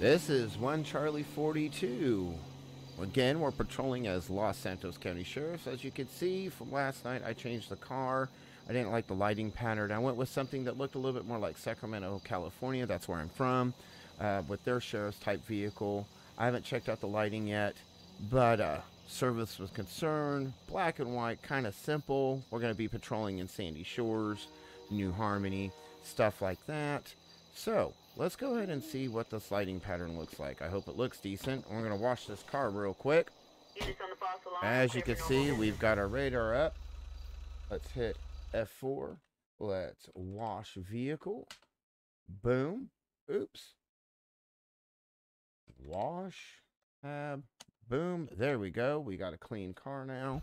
This is 1 Charlie 42. Again, we're patrolling as Los Santos County Sheriffs. As you can see from last night, I changed the car. I didn't like the lighting pattern. I went with something that looked a little bit more like Sacramento, California. That's where I'm from, uh, with their sheriff's type vehicle. I haven't checked out the lighting yet, but uh, service was concerned. Black and white, kind of simple. We're going to be patrolling in Sandy Shores, New Harmony, stuff like that. So, let's go ahead and see what the lighting pattern looks like. I hope it looks decent. We're going to wash this car real quick. As you can see, we've got our radar up. Let's hit F4. Let's wash vehicle. Boom. Oops. Wash. Tab. Boom. There we go. We got a clean car now.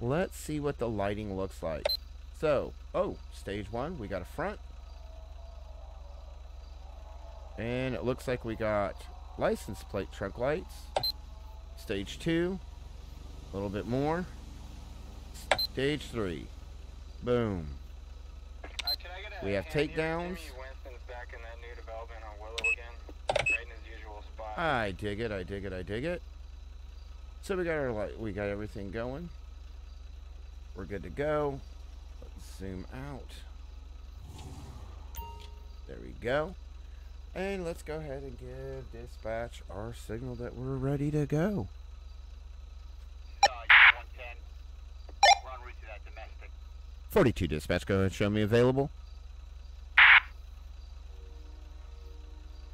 Let's see what the lighting looks like. So, oh, stage one, we got a front. And it looks like we got license plate trunk lights. Stage two. A little bit more. Stage three. Boom. Uh, can I get a We have takedowns. Jimmy Winston's back in that new development on Willow again, right in his usual spot. I dig it, I dig it, I dig it. So we got our light, we got everything going. We're good to go. Let's zoom out. There we go. And let's go ahead and give dispatch our signal that we're ready to go. Uh, 110. We're en route to that domestic. 42 dispatch, go ahead and show me available.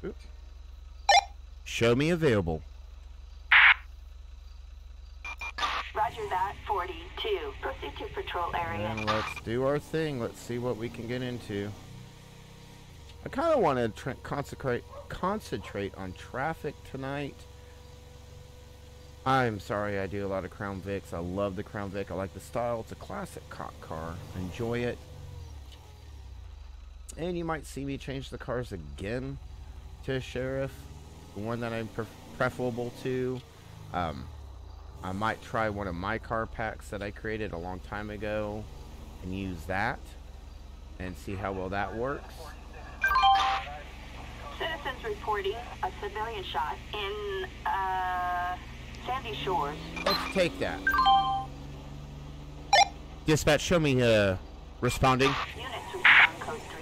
Oops. Show me available. Roger that, 42. Proceed to patrol area. And let's do our thing. Let's see what we can get into. I kind of want to tr- concentrate concentrate on traffic tonight. I'm sorry, I do a lot of Crown Vics. I love the Crown Vic. I like the style. It's a classic cop car. Enjoy it. And you might see me change the cars again to sheriff, the one that I'm pref- preferable to. Um, I might try one of my car packs that I created a long time ago and use that and see how well that works. Citizens reporting a civilian shot in, uh, Sandy Shores. Let's take that. Dispatch, show me uh, responding. Units respond code 3.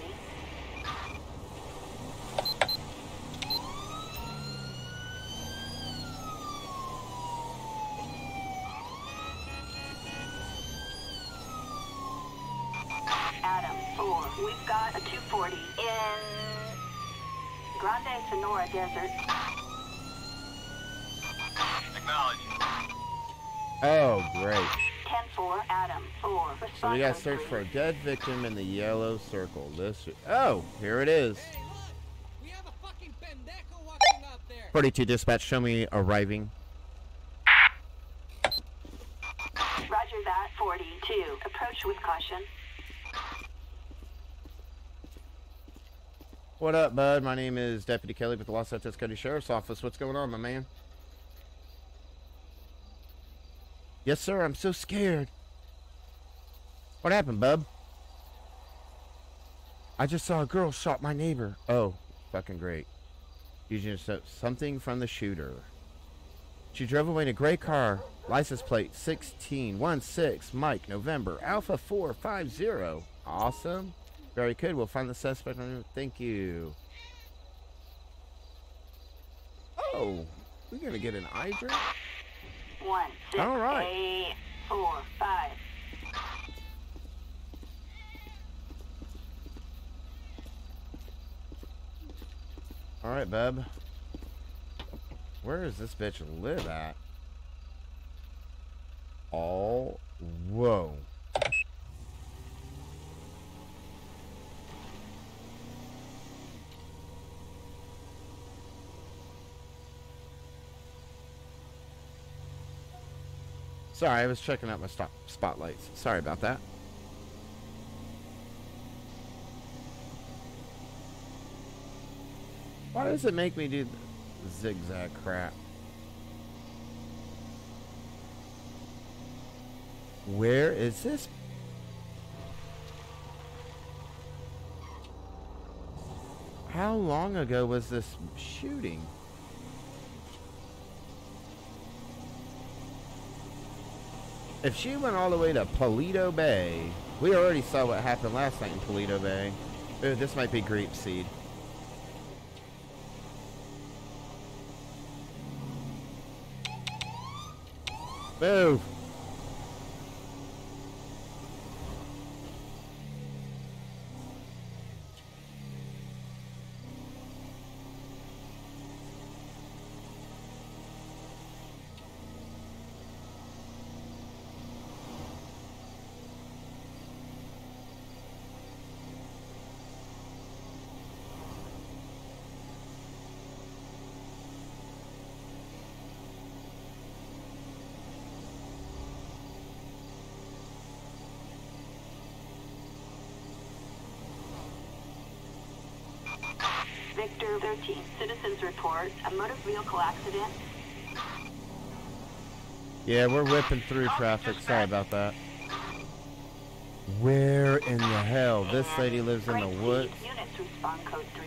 Adam, 4. We've got a 240 in Grand Senora Desert. Acknowledge. Oh, great. 10-4, Adam, 4. So we got to search for a dead victim in the yellow circle. This. Oh, here it is. Hey, look! We have a fucking pendejo walking out there! 42 dispatch, show me arriving. Roger that, 42. Approach with caution. What up, bud? My name is Deputy Kelly with the Los Santos County Sheriff's Office. What's going on, my man? Yes, sir. I'm so scared. What happened, bub? I just saw a girl shot my neighbor. Oh, fucking great. Using so- something from the shooter. She drove away in a gray car. License plate 1616 Mike November Alpha 450. Awesome. Very good. We'll find the suspect. Thank you. Oh, we're gonna get an eye drink. 1, 6, All right. 8, 4, 5. All right, bub. Where does this bitch live at? All whoa. Sorry, I was checking out my stop spotlights. Sorry about that. Why does it make me do zigzag crap? Where is this? How long ago was this shooting? If she went all the way to Paleto Bay, we already saw what happened last night in Paleto Bay. Ooh, this might be Grapeseed. Move! Victor 13, citizens report a motor vehicle accident. Yeah, we're whipping through traffic. Sorry about that. Where in the hell? This lady lives in the woods. Seed, Units respond code 3.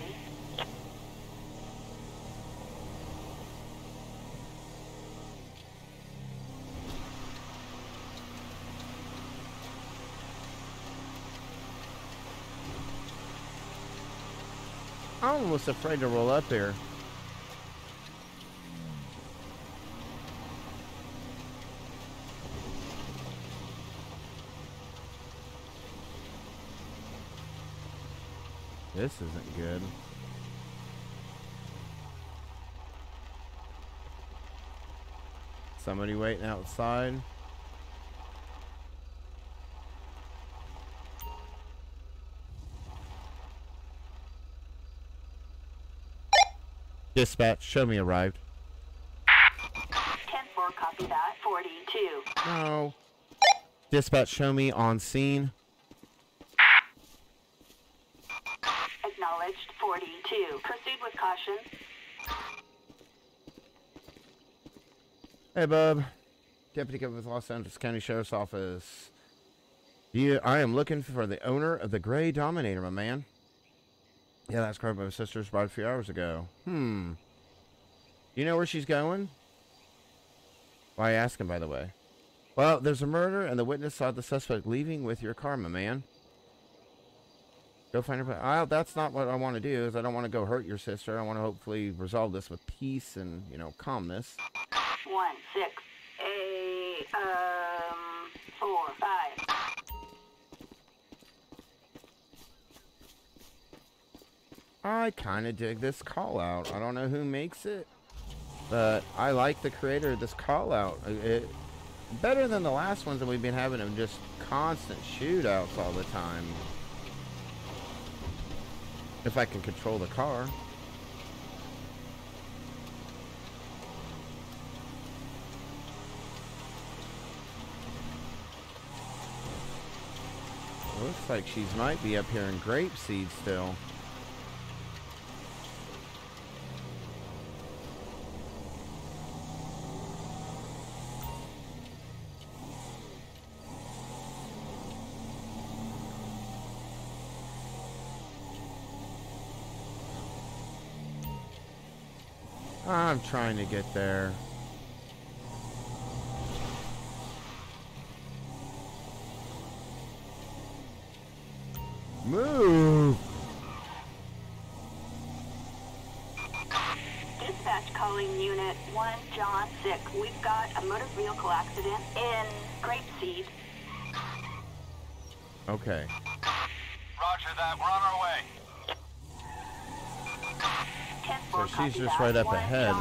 I'm almost afraid to roll up here. This isn't good. Somebody waiting outside. Dispatch, show me arrived. 10-4, copy that. 42. No. Dispatch, show me on scene. Acknowledged. 42. Proceed with caution. Hey, bub. Deputy Kevin with Los Angeles County Sheriff's Office. You, I am looking for the owner of the Gray Dominator, my man. Yeah, that's correct. My sister's brought a few hours ago. Hmm. You know where she's going? Why asking, by the way? Well, there's a murder, and the witness saw the suspect leaving with your car, my man. Go find her. Oh, that's not what I want to do. Is I don't want to go hurt your sister. I want to hopefully resolve this with peace and you know calmness. 1, 6, 8, um, 4, 5. I kind of dig this call out. I don't know who makes it, but I like the creator of this call out. It better than the last ones that we've been having of just constant shootouts all the time. If I can control the car. Looks like she might be up here in Grapeseed still. I'm trying to get there. Move! Dispatch calling Unit 1, John 6. We've got a motor vehicle accident in Grapeseed. Okay. Roger that. We're on our way. 10 So she's just right up ahead.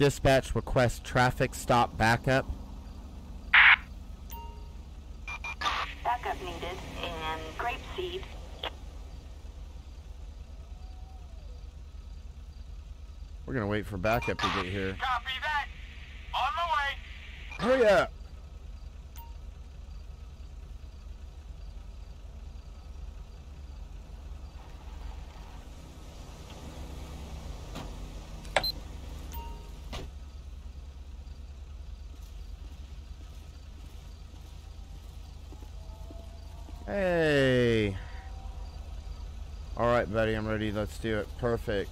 Dispatch request traffic stop backup. Backup needed in grape seed. We're gonna wait for backup to get here. Hurry up! Buddy, I'm ready. Let's do it. Perfect.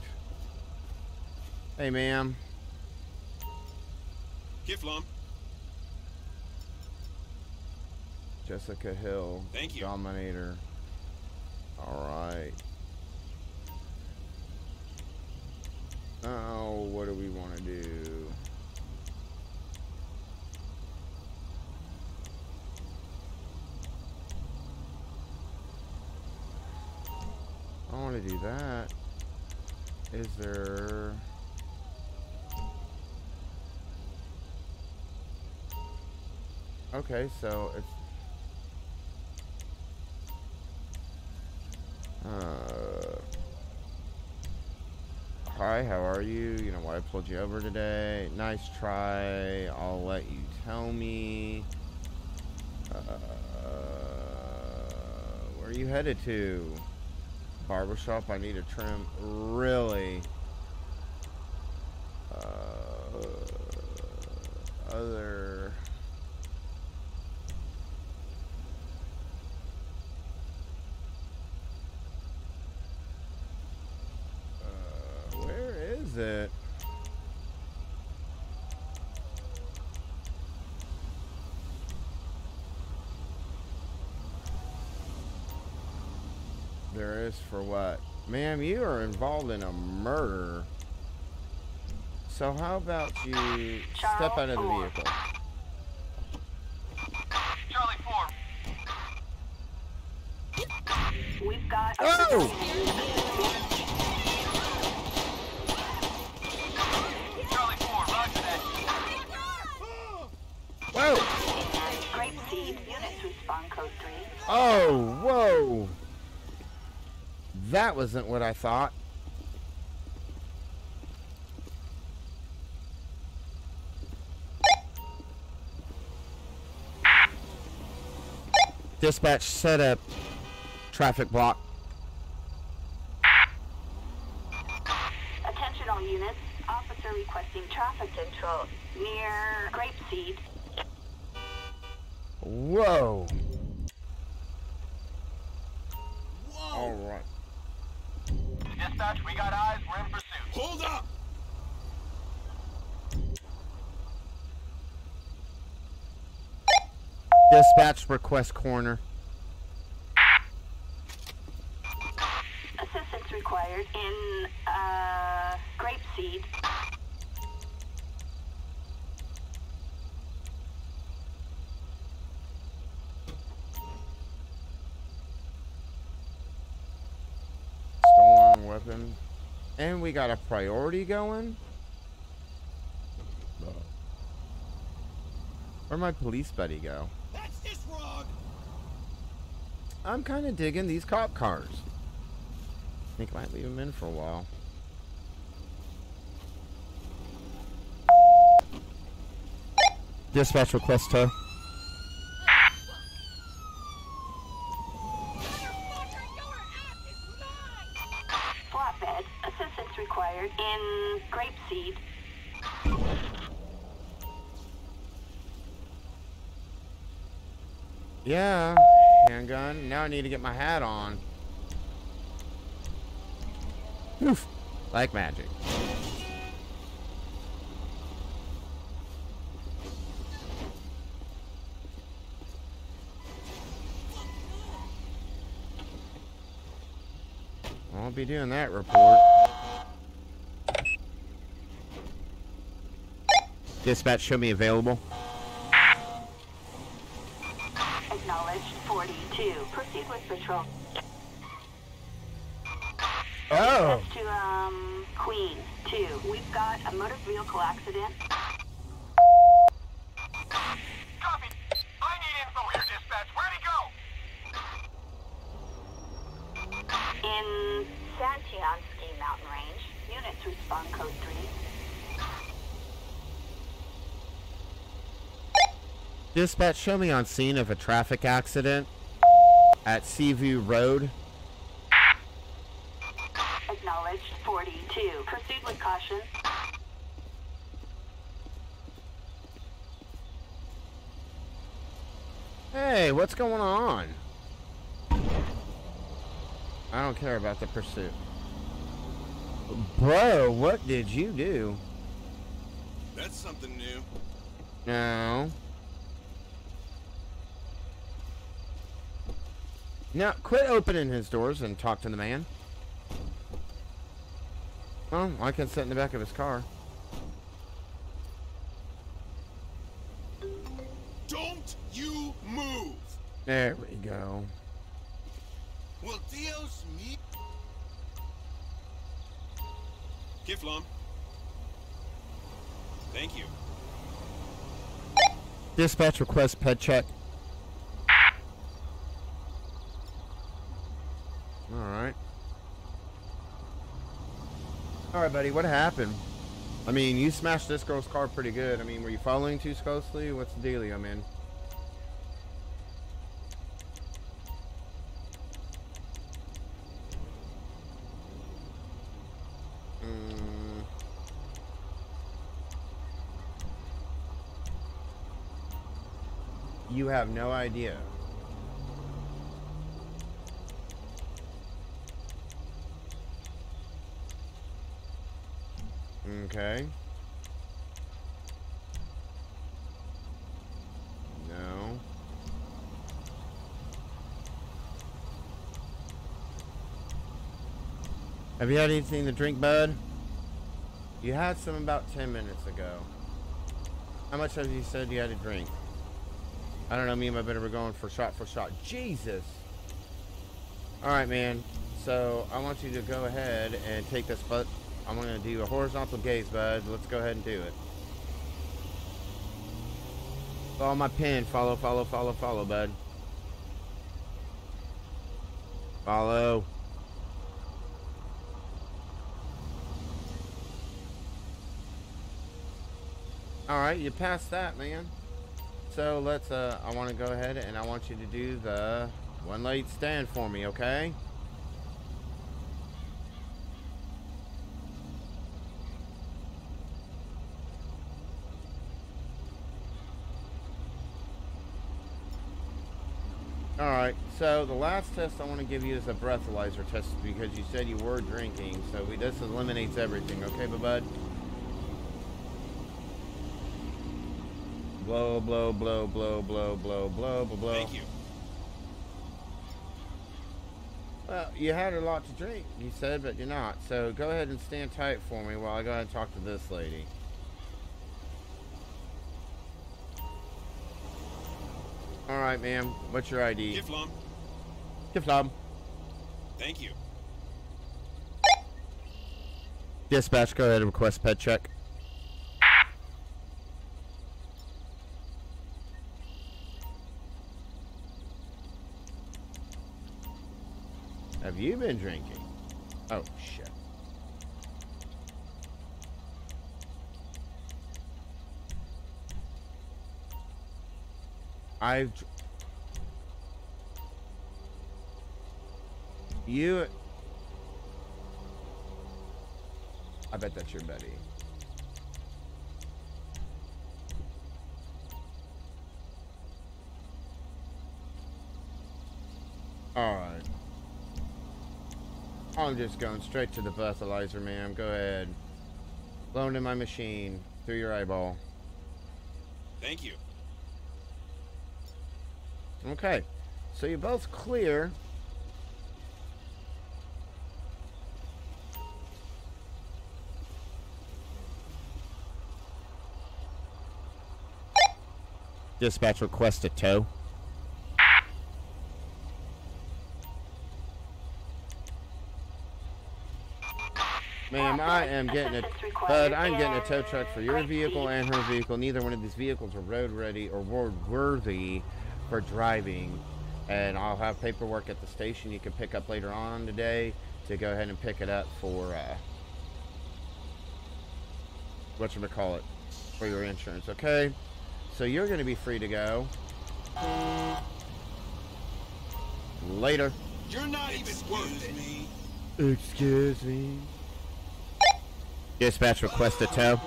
Hey, ma'am. Kiflom. Jessica Hill. Thank you. Dominator. All right. Oh, what do we want to do? I want to do that. Is there... Okay, so it's Uh, hi, how are you? You know why I pulled you over today? Nice try. I'll let you tell me. Uh, where are you headed to? Barbershop. I need a trim. Really? Uh, other. For what? Ma'am, you are involved in a murder. So how about you step out of the vehicle? Wasn't what I thought. Dispatch set up traffic block. Attention all units. Officer requesting traffic control near Grape Seed. Whoa! Whoa! All right. Dispatch, we got eyes. We're in pursuit. Hold up! Dispatch request corner. Assistance required in uh, Grape Seed. We got a priority going? Where'd my police buddy go? That's just wrong! I'm kind of digging these cop cars. Think I might leave them in for a while. Dispatch request tow. Motherfucker, your ass is mine! Flatbed. Assistance required in Grape Seed. Yeah, handgun. Now I need to get my hat on. Oof. Like magic. I'll be doing that report. Dispatch, show me available. proceed with patrol. Oh. To um, Queen two. We've got a motor vehicle accident. Copy. I need info here, dispatch. Where'd go? In San Chianski Mountain Range. Units respond code three. Dispatch, show me on scene of a traffic accident at Seaview Road. Acknowledged 42. Proceed with caution. Hey, what's going on? I don't care about the pursuit. Bro, what did you do? That's something new. No. Now, quit opening his doors and talk to the man. Well, I can sit in the back of his car. Don't you move! There we go. Well, Dios me. Kiflom. Thank you. Dispatch request pet check. Alright. Alright, buddy, what happened? I mean, you smashed this girl's car pretty good. I mean, were you following too closely? What's the dealio, man? You have no idea. Okay. No. Have you had anything to drink, bud? You had some about 10 minutes ago. How much have you said you had to drink? I don't know, me and my better were going for shot for shot. Jesus! Alright, man. So, I want you to go ahead and take this, but I'm going to do a horizontal gaze, bud. Let's go ahead and do it. Follow my pin. Follow, follow, follow, follow, bud. Follow. Alright, you passed that, man. So let's, uh, I want to go ahead and I want you to do the one leg stand for me, okay? Alright, so the last test I want to give you is a breathalyzer test because you said you were drinking, so we, this eliminates everything, okay, bud? Blow, blow, blow, blow, blow, blow, blow, blow, blow. Thank you. Well, you had a lot to drink, you said, but you're not. So go ahead and stand tight for me while I go ahead and talk to this lady. All right, ma'am. What's your ID? Kiflom. Kiflam. Thank you. Dispatch, go ahead and request pet check. Have you been drinking? Oh, shit. I've. You. I bet that's your buddy. Alright. I'm just going straight to the breathalyzer, ma'am. Go ahead. Blown in my machine through your eyeball. Thank you. Okay. So you're both clear. Dispatch request a tow. Ma'am, I am getting a, but I'm getting a tow truck for your vehicle and her vehicle. Neither one of these vehicles are road ready or road worthy for driving. And I'll have paperwork at the station you can pick up later on today to go ahead and pick it up for, uh, what you call it, for your insurance, okay? So you're going to be free to go. Later. You're not even worth it. Me. Excuse me. Dispatch request a tow.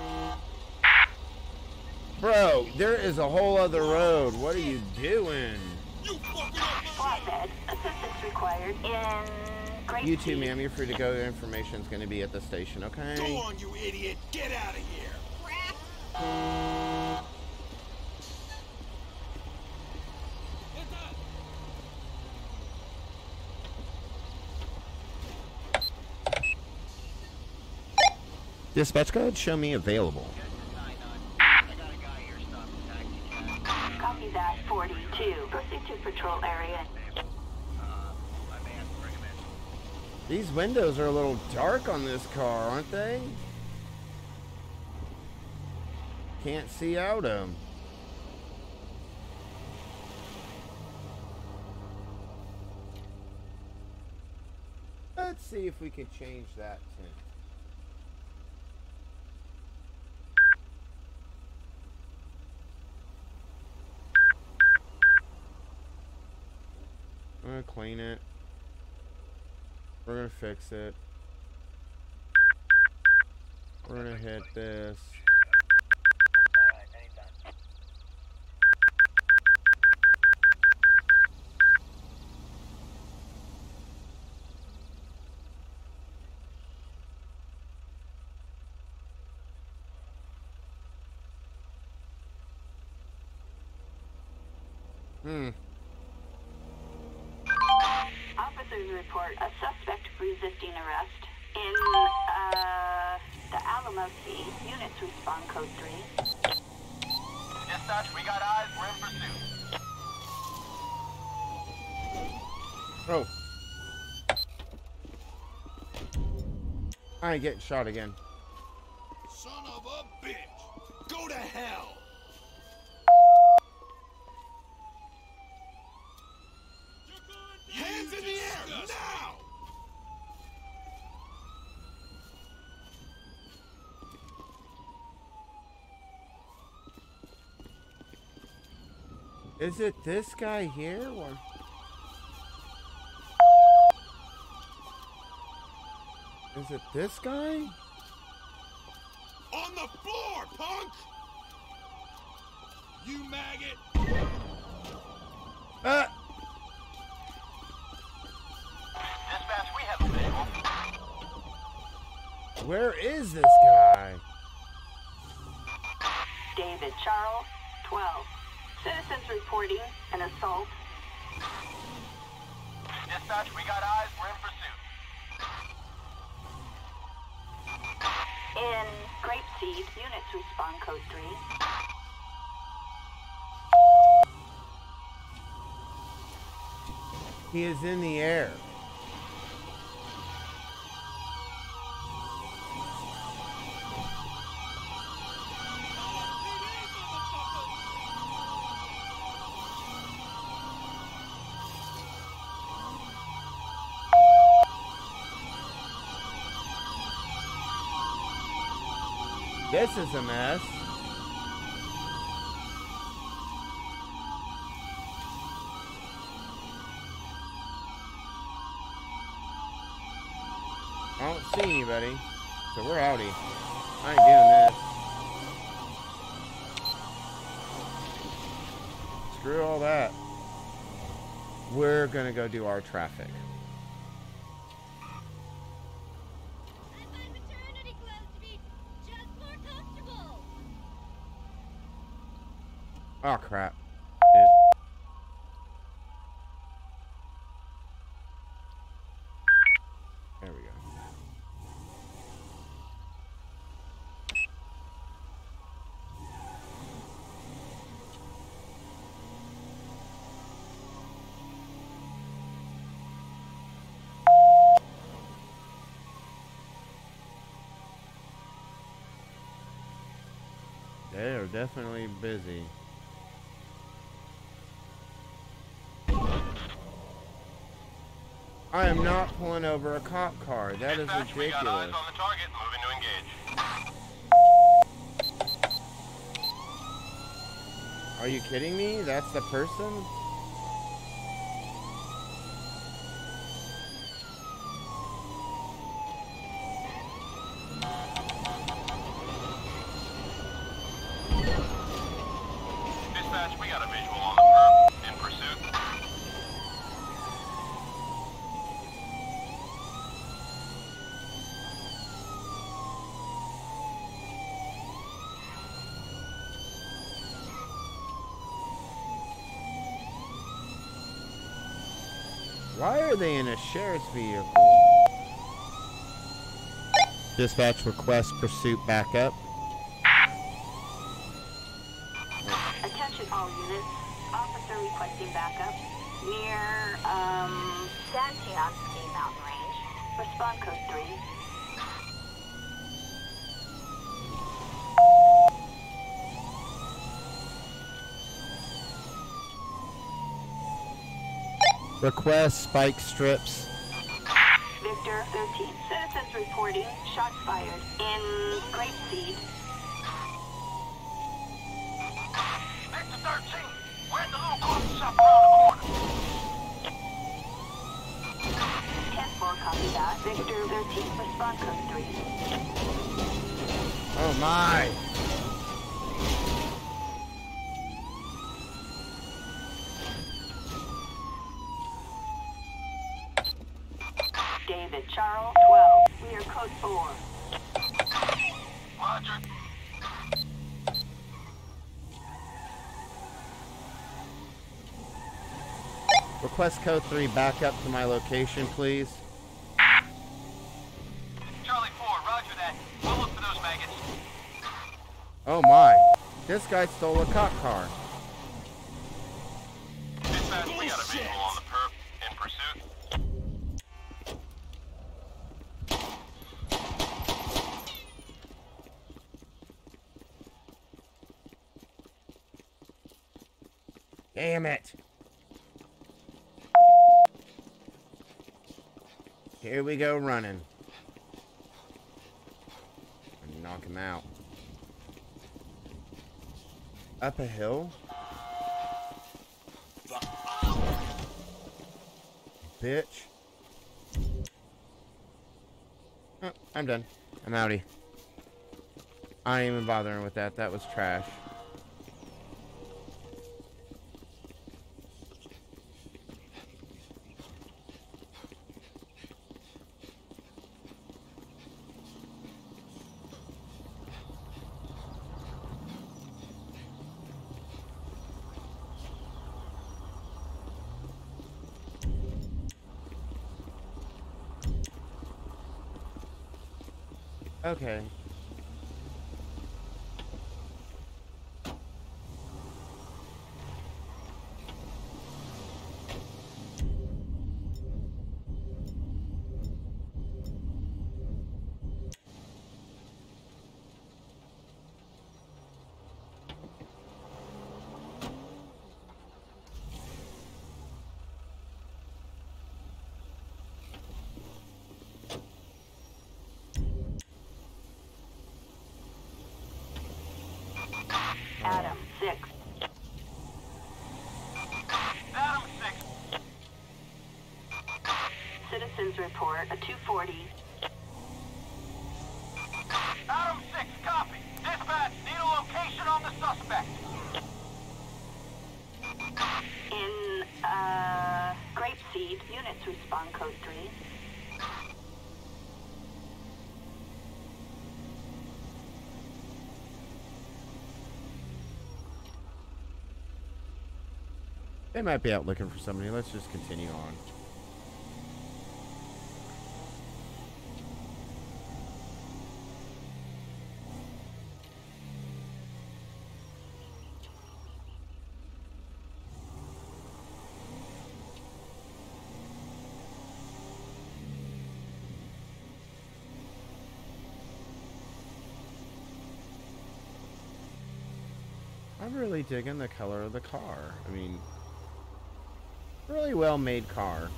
Bro, there is a whole other road. What are you doing? You fucking up Flatbed. Assistance required in You too, ma'am. You're free to go. Your information's going to be at the station, okay? Go on, you idiot. Get out of here. Dispatch, ahead. Show me available. Copy that. 42. Proceed to patrol area. These windows are a little dark on this car, aren't they? Can't see out of them. Let's see if we can change that tint. Gonna clean it. We're gonna fix it. We're gonna hit this. Hmm. Officers report a suspect resisting arrest in uh, the Alamo Sea. Units respond code 3. Dispatch, we got eyes. We're in pursuit. Oh. I ain't getting shot again. Son of a bitch. Go to hell. Hands in the air now. Is it this guy here or? Is it this guy? On the floor, punk. You maggot. Ah! Dispatch, we have a visual. Where is this guy? David Charles, 12. Citizens reporting an assault. Dispatch, we got eyes. We're in pursuit. In Grapeseed, units respond code 3. He is in the air. This is a mess. I don't see anybody, so we're outie. I ain't doing this. Screw all that. We're gonna go do our traffic. Oh crap. It- There we go. They are definitely busy. I am not pulling over a cop car. That is Dispatch, we got eyes ridiculous. on the target. Moving to engage. Are you kidding me? That's the person? Dispatch, we got a visual on the perp. In pursuit. Why are they in a sheriff's vehicle? Dispatch request pursuit backup. Attention all units. Officer requesting backup near, um, San Chianski Mountain Range. Respond code 3. Request spike strips. Victor 13. Citizens reporting shots fired in Grapeseed. Victor 13, we're at the little coffee shop around the corner. 10-4, copy that. Victor 13, respond code 3. Oh my! David Charles 12. We are code 4. Roger. Request code 3 back up to my location, please. Charlie 4, roger that. We'll look for those maggots. Oh my! This guy stole a cop car. Dispatch, we got a visual on the perp. In pursuit. Damn it! Here we go running. Knock him out. Up a hill? Bitch. Oh, I'm done. I'm outie. I ain't even bothering with that. That was trash. Okay. Adam 6. Adam 6, Citizens report a 240. Adam 6, copy. Dispatch, need a location on the suspect. In, uh, Grapeseed. Units respond code 3. They might be out looking for somebody. Let's just continue on. Really digging the color of the car. I mean, really well made car.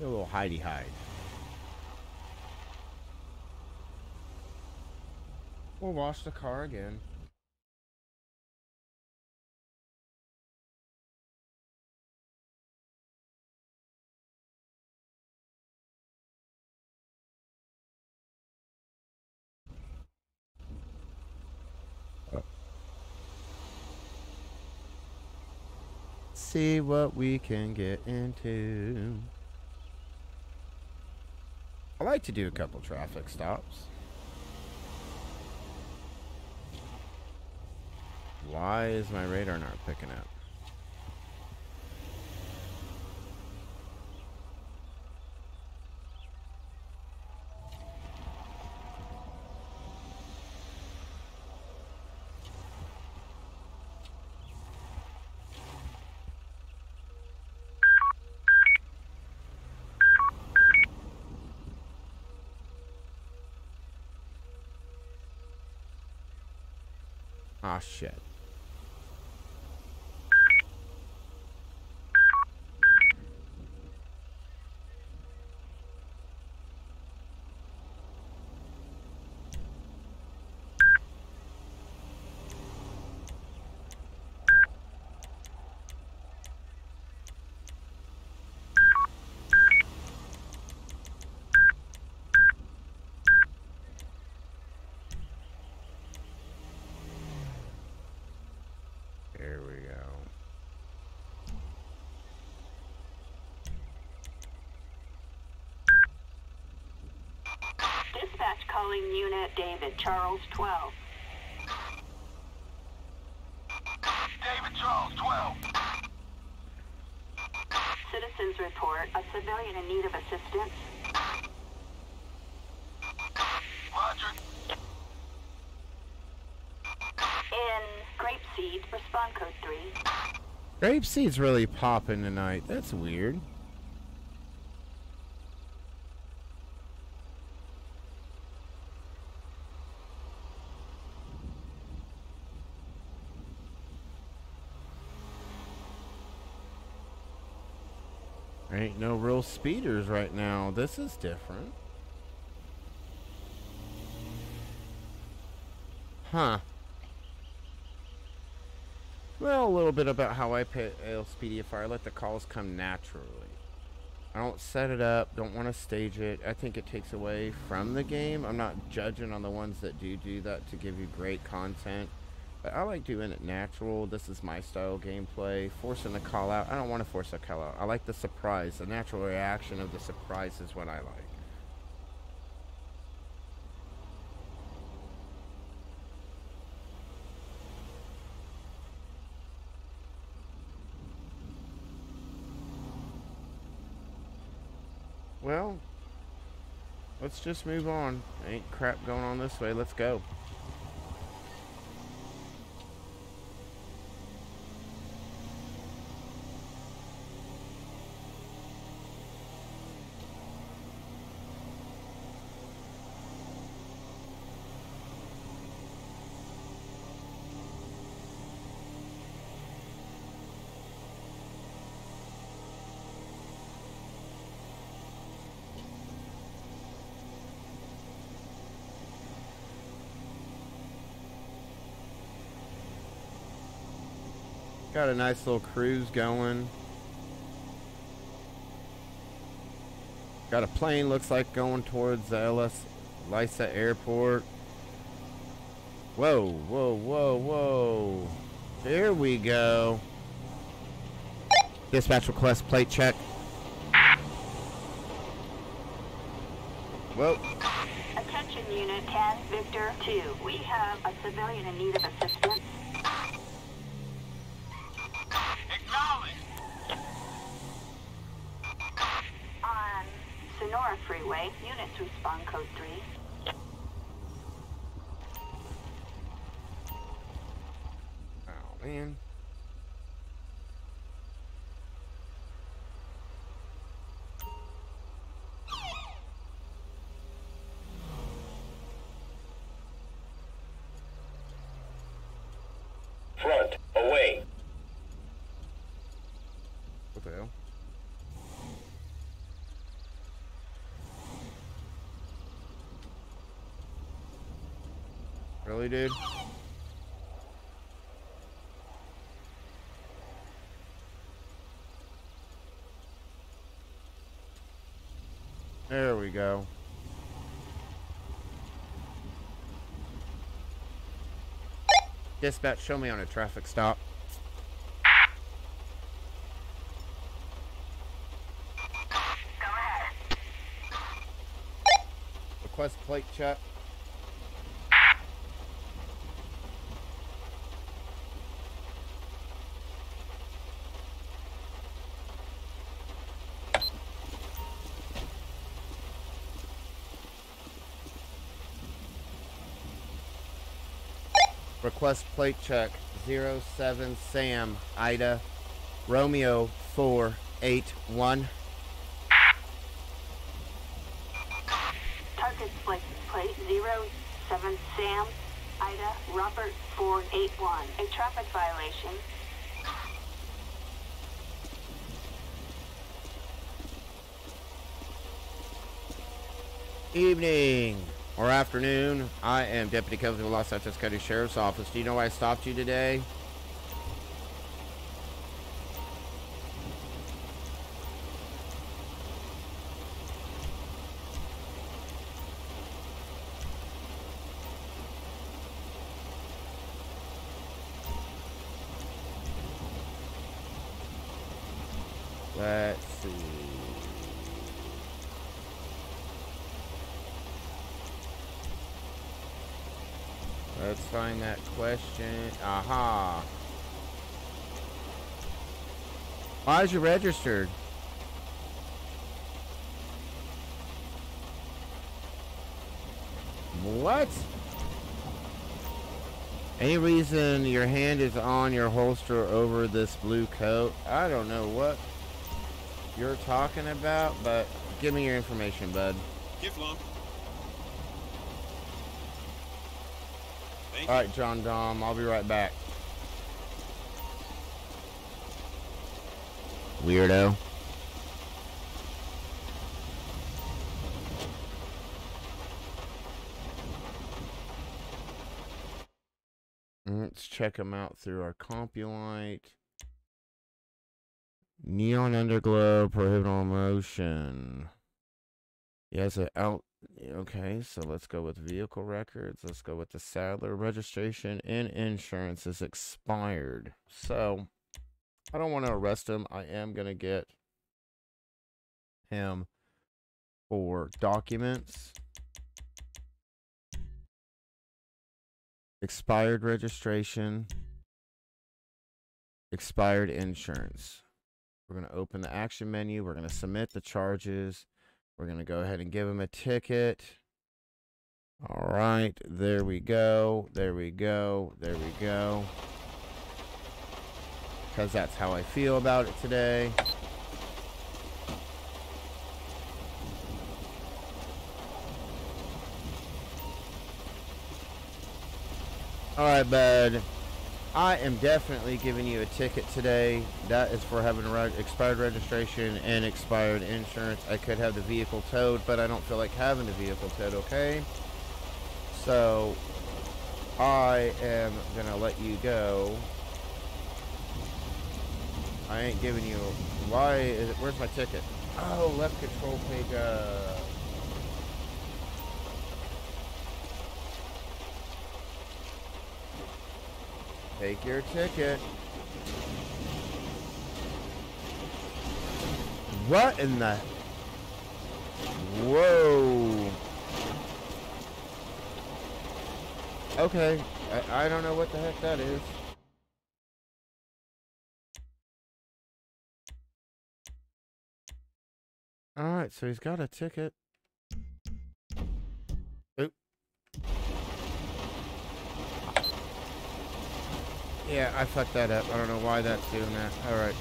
A little hidey hide. We'll wash the car again. See what we can get into. I like to do a couple traffic stops. Why is my radar not picking up? Ah, shit. There we go. Dispatch calling unit David Charles 12. David Charles, 12. Citizens report a civilian in need of assistance. Roger. In Grapeseed, respond code 3. Grapeseed's really popping tonight. That's weird. No real speeders right now. This is different. Huh. Well, a little bit about how I play LSPDFR. I let the calls come naturally. I don't set it up, don't want to stage it. I think it takes away from the game. I'm not judging on the ones that do do that to give you great content. But I like doing it natural. This is my style gameplay. Forcing a call out. I don't want to force a call out. I like the surprise. The natural reaction of the surprise is what I like. Well, let's just move on. Ain't crap going on this way. Let's go. Got a nice little cruise going. Got a plane looks like going towards the LS Lysa Airport. Whoa, whoa, whoa, whoa. Here we go. Dispatch request plate check. Whoa. Attention unit 10, Victor 2. We have a civilian in need of assistance. Acknowledge. On Senora Freeway, units respond code 3. Really, dude? There we go. Dispatch, show me on a traffic stop. Request plate check. Request plate check 07 Sam Ida Romeo 481. Target plate, plate 07 Sam, Ida, Robert 481. A traffic violation. Evening or afternoon. I am Deputy Kevin with Los Santos County Sheriff's Office. Do you know why I stopped you today? Let's see. Let's find that question. Aha. Why is you registered? What? Any reason your hand is on your holster over this blue coat? I don't know what you're talking about, but give me your information, bud. Kiflon. Thank All right, John Dom, I'll be right back. Weirdo. Let's check them out through our CompuLite. Neon Underglow, Prohibit motion. He has a out. Okay, so let's go with vehicle records. Let's go with the Sadler registration and insurance is expired. So I don't want to arrest him. I am going to get him for documents, expired registration, expired insurance. We're going to open the action menu. We're going to submit the charges. We're going to go ahead and give him a ticket. All right, there we go. There we go. There we go. Because that's how I feel about it today. All right, bud. I am definitely giving you a ticket today. That is for having re- expired registration and expired insurance. I could have the vehicle towed, but I don't feel like having the vehicle towed, okay? So, I am going to let you go. I ain't giving you... Why is it... Where's my ticket? Oh, left control page. Uh, Take your ticket. What in the? Whoa. Okay, I, I don't know what the heck that is. Alright, so he's got a ticket. Yeah, I fucked that up. I don't know why that's doing that. Alright.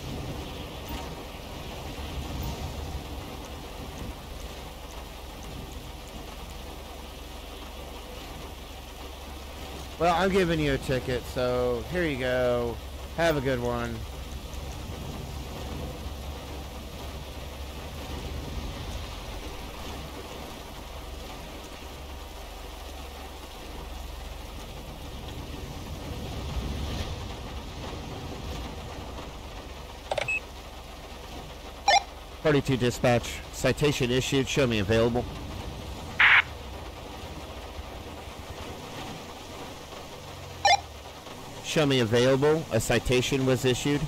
Well, I'm giving you a ticket, so here you go. Have a good one. 42 dispatch. Citation issued. Show me available. Show me available. A citation was issued.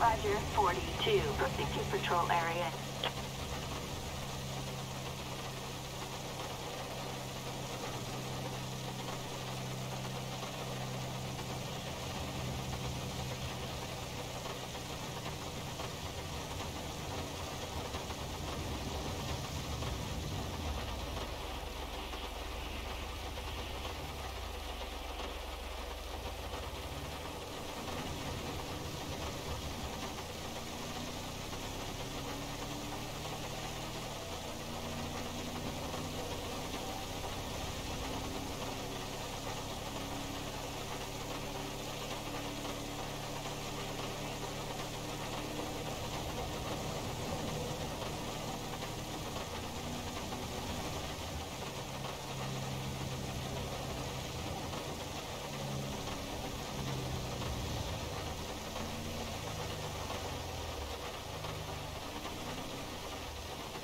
Roger, 42. Proceed to patrol area.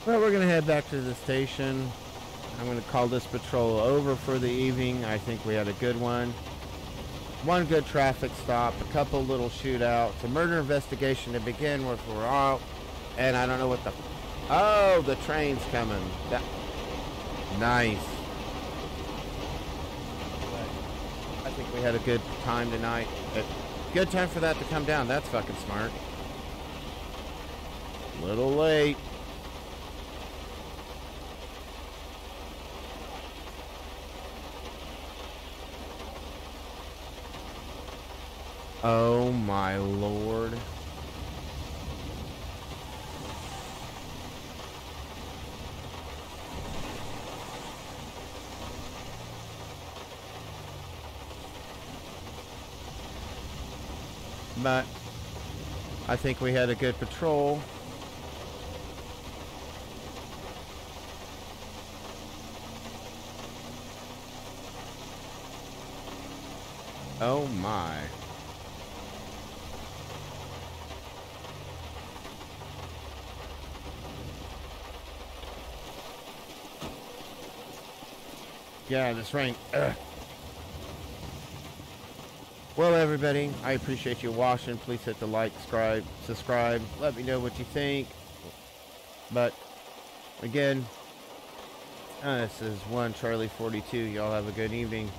Well, we're going to head back to the station. I'm going to call this patrol over for the evening. I think we had a good one. One good traffic stop, a couple little shootouts, a murder investigation to begin with. We're out, and I don't know what the. Oh, the train's coming. That, nice. I think we had a good time tonight. A good time for that to come down. That's fucking smart. Little late. Oh my lord. But I think we had a good patrol. Oh my. Yeah, this rain. Ugh. Well, everybody, I appreciate you watching. Please hit the like, subscribe, subscribe. Let me know what you think. But again, uh, this is one Charlie 42. Y'all have a good evening.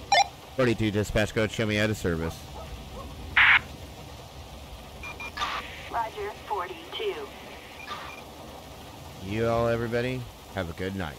42 dispatch code. Show me out of service. Roger, 42. You all, everybody, have a good night.